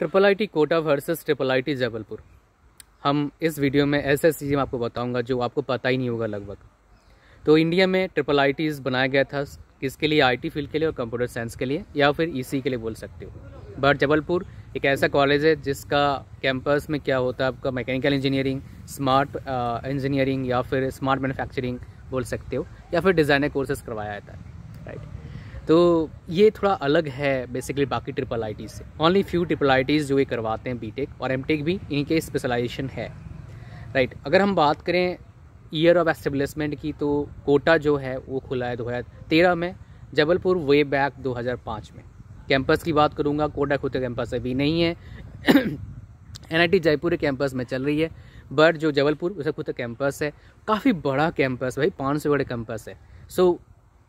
Triple I T Kota versus triple I T Jabalpur हम इस video में ऐसे ऐसी चीज़ें आपको बताऊँगा जो आपको पता ही नहीं होगा लगभग। तो इंडिया में ट्रिपल आई बनाया गया था किसके लिए? आईटी फ़ील्ड के लिए और कंप्यूटर साइंस के लिए या फिर ईसी e के लिए बोल सकते हो। बट जबलपुर एक ऐसा कॉलेज है जिसका कैंपस में क्या होता है आपका मैकेनिकल इंजीनियरिंग स्मार्ट इंजीनियरिंग या फिर स्मार्ट मैन्युफैक्चरिंग बोल सकते हो या फिर डिज़ाइनर कोर्सेज करवाया जाता है। तो ये थोड़ा अलग है बेसिकली बाकी ट्रिपल आई से। ओनली फ्यू ट्रिपल आई जो ये करवाते हैं बीटेक और एमटेक भी इनके स्पेशलाइजेशन है। Right right. अगर हम बात करें ईयर ऑफ़ एस्टेब्लिशमेंट की तो कोटा जो है वो खुला है दो में, जबलपुर वे बैक 2005 में। कैंपस की बात करूँगा, कोटा खुद कैंपस अभी नहीं है। एनआईटी जयपुर कैंपस में चल रही है बट जो जबलपुर उसका खुद कैंपस है। काफ़ी बड़ा कैंपस भाई, पाँच सौ बड़े कैंपस है। सो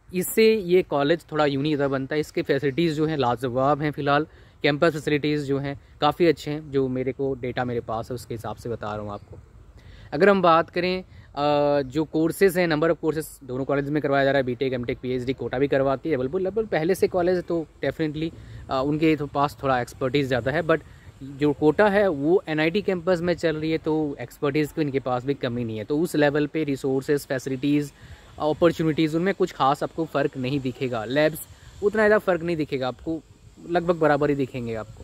इससे ये कॉलेज थोड़ा यूनिक बनता है। इसके फैसिलिटीज़ जो हैं, लाजवाब हैं फ़िलहाल। कैंपस फैसिलिटीज़ जो हैं, काफ़ी अच्छे हैं, जो मेरे को डेटा मेरे पास है, उसके हिसाब से बता रहा हूँ आपको। अगर हम बात करें जो कोर्सेज हैं नंबर ऑफ़ कोर्सेज दोनों कॉलेज में करवाया जा रहा है। बीटेक एमटेक पीएचडी कोटा भी करवाती है जबलपुर लगभग पहले से कॉलेज तो डेफिनेटली उनके तो पास थोड़ा एक्सपर्टीज़ ज़्यादा है। बट जो कोटा है, वो एन कैंपस में चल रही है तो एक्सपर्टीज़ की इनके पास भी कमी नहीं है। तो उस लेवल पे रिसोर्सेज फैसिलिटीज़ अपॉर्चुनिटीज़ उनमें कुछ खास आपको फ़र्क नहीं दिखेगा। लैब्स उतना ज़्यादा फ़र्क नहीं दिखेगा आपको, लगभग बराबर ही दिखेंगे आपको।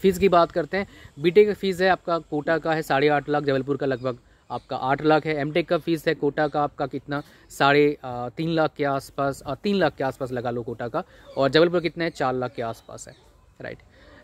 फ़ीस की बात करते हैं बीटेक का फ़ीस है आपका, कोटा का है साढ़े आठ लाख, जबलपुर का लगभग आपका आठ लाख है। एमटेक का फ़ीस है कोटा का आपका कितना, साढ़े तीन लाख के आसपास तीन लाख के आसपास लगा लो कोटा का, और जबलपुर कितना है? चार लाख के आसपास है। राइट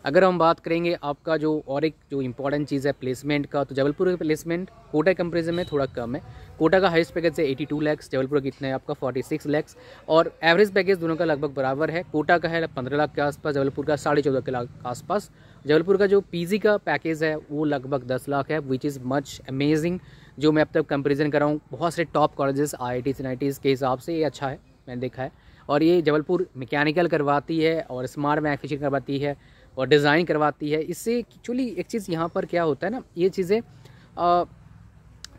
अगर हम बात करेंगे आपका जो और एक जो इंपॉर्टेंट चीज़ है प्लेसमेंट का तो जबलपुर का प्लेसमेंट कोटा कंपेरिजन में थोड़ा कम है। कोटा का हाइस्ट पैकेज है 82 लैक्स जबलपुर कितना है आपका 46 लैक्स और एवरेज पैकेज दोनों का लगभग बराबर है। कोटा का है पंद्रह लाख के आसपास, जबलपुर का साढ़े चौदह के लाख आसपास। जबलपुर का जो पीजी का पैकेज है, वो लगभग दस लाख है विच इज़ मच अमेजिंग जो मैं अब तक कंपेरिजन कर रहा हूँ। बहुत सारे टॉप कॉलेजेस आई आई के हिसाब से ये अच्छा है, मैंने देखा है। और ये जबलपुर मैकेनिकल करवाती है और स्मार्ट मैनुफैक्चरिंग करवाती है। और डिज़ाइन करवाती है। इससे एक्चुअली एक चीज़ यहाँ पर क्या होता है ना ये चीज़ें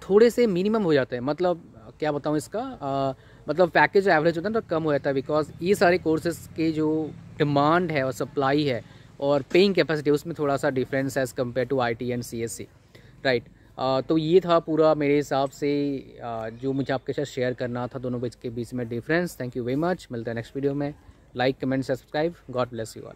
थोड़े से मिनिमम हो जाते हैं। मतलब क्या बताऊँ इसका आ, मतलब पैकेज एवरेज होता है ना तो कम हो जाता है बिकॉज़ ये सारे कोर्सेज के जो डिमांड है और सप्लाई है और पेइंग कैपेसिटी उसमें थोड़ा सा डिफरेंस है as compare to I T and C S C right तो ये था पूरा मेरे हिसाब से आ, जो मुझे आपके साथ शेयर करना था दोनों बीच के बीच में difference thank you very much मिलता है नेक्स्ट वीडियो में। Like comment subscribe God bless you all